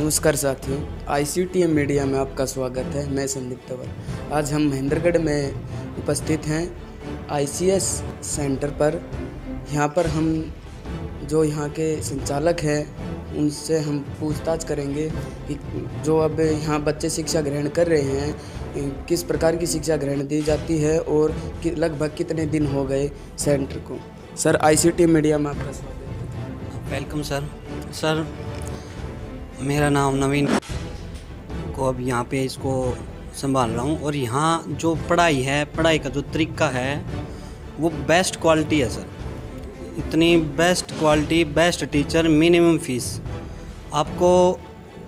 नमस्कार साथियों आईसीटीएम मीडिया में आपका स्वागत है, मैं संदीप तंवर। आज हम महेंद्रगढ़ में उपस्थित हैं आईसीएस सेंटर पर। यहाँ पर हम जो यहाँ के संचालक हैं, उनसे हम पूछताछ करेंगे कि जो अब यहाँ बच्चे शिक्षा ग्रहण कर रहे हैं किस प्रकार की शिक्षा ग्रहण दी जाती है और कि लगभग कितने दिन हो गए सेंटर को। सर आईसीटी मीडिया में आपका स्वागत वेलकम सर सर मेरा नाम नवीन को अब यहाँ पे इसको संभाल रहा हूँ और यहाँ जो पढ़ाई है, पढ़ाई का जो तरीका है, वो बेस्ट क्वालिटी है सर। इतनी best quality best teacher minimum fees आपको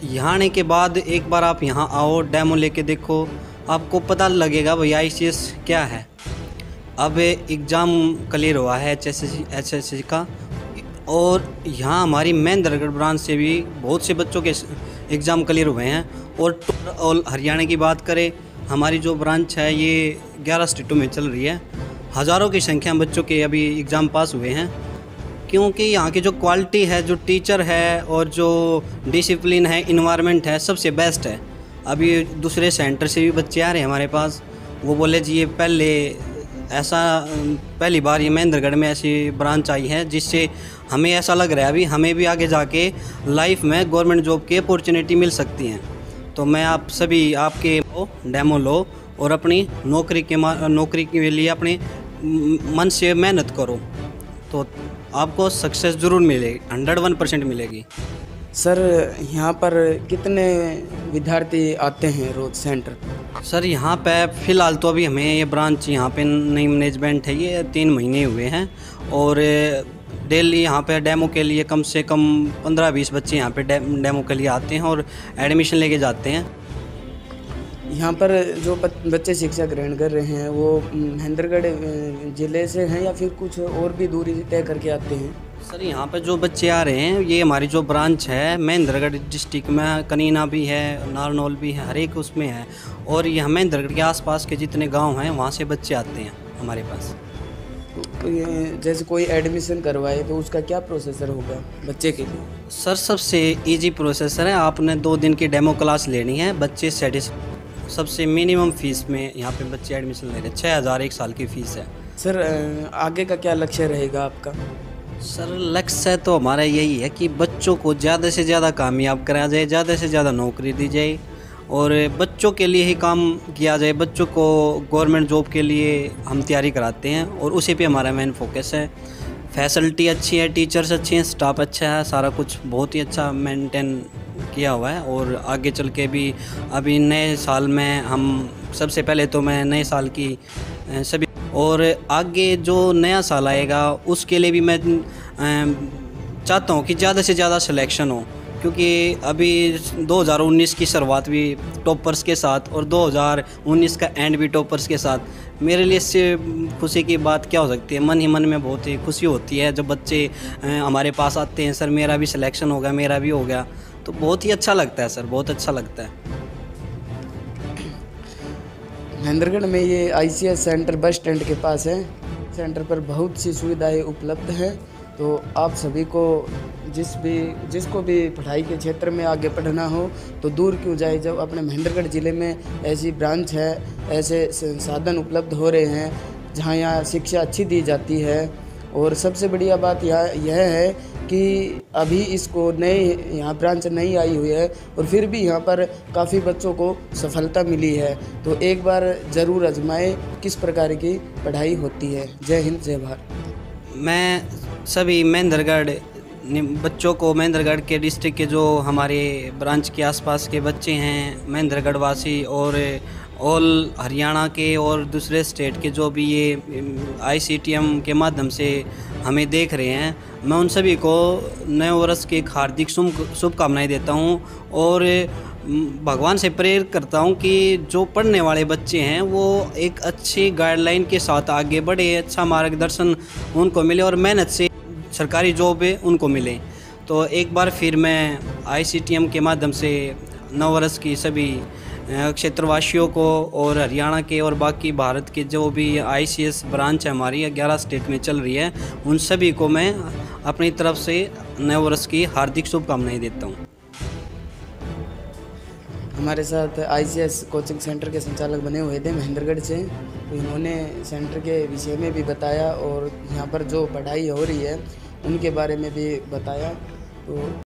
यहाँ आने के बाद एक बार आप यहाँ आओ डेमो लेके देखो। आपको पता लगेगा भाई आई क्या है। अब एग्ज़ाम क्लियर हुआ है एच एस का। और यहाँ हमारी मेन दरगढ़ ब्रांच से भी बहुत से बच्चों के एग्ज़ाम क्लियर हुए हैं। और और हरियाणा की बात करें, हमारी जो ब्रांच है, ये ग्यारह स्टेटों में चल रही है। हज़ारों की संख्या बच्चों के अभी एग्ज़ाम पास हुए हैं। क्योंकि यहाँ की जो क्वालिटी है, जो टीचर है और जो डिसिप्लिन है, इन्वायरमेंट है, सबसे बेस्ट है। अभी दूसरे सेंटर से भी बच्चे आ रहे हैं हमारे पास। वो बोले, जी, ये पहले ऐसा पहली बार ये महेंद्रगढ़ में ऐसी ब्रांच आई है, जिससे हमें ऐसा लग रहा है अभी हमें भी आगे जाके लाइफ में गवर्नमेंट जॉब की अपॉर्चुनिटी मिल सकती हैं। तो मैं आप सभी, आपके डेमो लो और अपनी नौकरी के नौकरी के लिए अपने मन से मेहनत करो। तो आपको सक्सेस ज़रूर मिलेगी हंड्रेड वन परसेंट मिलेगी। सर, यहाँ पर कितने विद्यार्थी आते हैं रोज सेंटर सर, यहाँ पे फ़िलहाल तो अभी हमें ये ब्रांच यहाँ पे नई मैनेजमेंट है, ये तीन महीने हुए हैं और डेली यहाँ पे डेमो के लिए कम से कम पंद्रह बीस बच्चे यहाँ पे डेमो के लिए आते हैं और एडमिशन लेके जाते हैं। यहाँ पर जो बच्चे शिक्षा ग्रहण कर रहे हैं, वो महेंद्रगढ़ ज़िले से हैं या फिर कुछ और भी दूरी तय करके आते हैं? सर यहाँ पे जो बच्चे आ रहे हैं ये हमारी जो ब्रांच है महेंद्रगढ़ डिस्ट्रिक्ट में कनीना भी है नारनौल भी है हर एक उसमें है। और ये महेंद्रगढ़ के आसपास के जितने गाँव हैं वहाँ से बच्चे आते हैं हमारे पास। तो जैसे कोई एडमिशन करवाए तो उसका क्या प्रोसेसर होगा बच्चे के लिए? सर सबसे इजी प्रोसेसर है। आपने दो दिन की डेमो क्लास लेनी है बच्चे सेटिस सबसे मिनिमम फ़ीस में यहाँ पे बच्चे एडमिशन ले रहे हैं। छः हज़ार एक साल की फ़ीस है। सर आगे का क्या लक्ष्य रहेगा आपका? सर, लक्ष्य तो हमारा यही है कि बच्चों को ज़्यादा से ज़्यादा कामयाब कराया जाए, ज़्यादा से ज़्यादा नौकरी दी जाए और बच्चों के लिए ही काम किया जाए। बच्चों को गवर्नमेंट जॉब के लिए हम तैयारी कराते हैं और उसी पे हमारा मेन फोकस है। फैसिलिटी अच्छी है, टीचर्स अच्छे हैं स्टाफ अच्छा है, सारा कुछ बहुत ही अच्छा मेंटेन किया हुआ है और आगे चल के भी अभी नए साल में हम, सबसे पहले तो मैं नए साल की सभी और आगे जो नया साल आएगा, उसके लिए भी मैं चाहता हूँ कि ज़्यादा से ज़्यादा सिलेक्शन हो। क्योंकि अभी 2019 की शुरुआत भी टॉपर्स के साथ और 2019 का एंड भी टॉपर्स के साथ। मेरे लिए इससे खुशी की बात क्या हो सकती है? मन ही मन में बहुत ही खुशी होती है जब बच्चे हमारे पास आते हैं, सर, मेरा भी सिलेक्शन हो गया, मेरा भी हो गया। तो बहुत ही अच्छा लगता है, सर, बहुत अच्छा लगता है। महेंद्रगढ़ में ये आईसीएस सेंटर बस स्टैंड के पास है। सेंटर पर बहुत सी सुविधाएँ उपलब्ध हैं। तो आप सभी को जिस भी, जिसको भी पढ़ाई के क्षेत्र में आगे पढ़ना हो तो दूर क्यों जाए जब अपने महेंद्रगढ़ ज़िले में ऐसी ब्रांच है, ऐसे संसाधन उपलब्ध हो रहे हैं, जहाँ यहाँ शिक्षा अच्छी दी जाती है। और सबसे बढ़िया बात यह यह है कि अभी इसको नए यहाँ ब्रांच नई आई हुई है और फिर भी यहाँ पर काफ़ी बच्चों को सफलता मिली है। तो एक बार ज़रूर आजमाएँ किस प्रकार की पढ़ाई होती है। जय हिंद, जय भारत। मैं सभी महेंद्रगढ़ बच्चों को महेंद्रगढ़ के डिस्ट्रिक्ट के जो हमारे ब्रांच के आसपास के बच्चे हैं महेंद्रगढ़ वासी और ऑल हरियाणा के और दूसरे स्टेट के जो भी ये आईसीटीएम के माध्यम से हमें देख रहे हैं, मैं उन सभी को नए वर्ष की हार्दिक शुभकामनाएँ देता हूँ और भगवान से प्रेर करता हूँ कि जो पढ़ने वाले बच्चे हैं वो एक अच्छी गाइडलाइन के साथ आगे बढ़े अच्छा मार्गदर्शन उनको मिले और मेहनत से सरकारी जॉब उनको मिले। तो एक बार फिर मैं आईसीटीएम के माध्यम से नव वर्ष की सभी क्षेत्रवासियों को और हरियाणा के और बाकी भारत के जो भी आईसीएस ब्रांच है हमारी, ग्यारह स्टेट में चल रही है, उन सभी को मैं अपनी तरफ़ से नए वर्ष की हार्दिक शुभकामनाएँ देता हूँ। हमारे साथ आईसीएस कोचिंग सेंटर के संचालक बने हुए थे महेंद्रगढ़ से। तो इन्होंने सेंटर के विषय में भी बताया और यहाँ पर जो पढ़ाई हो रही है, उनके बारे में भी बताया। तो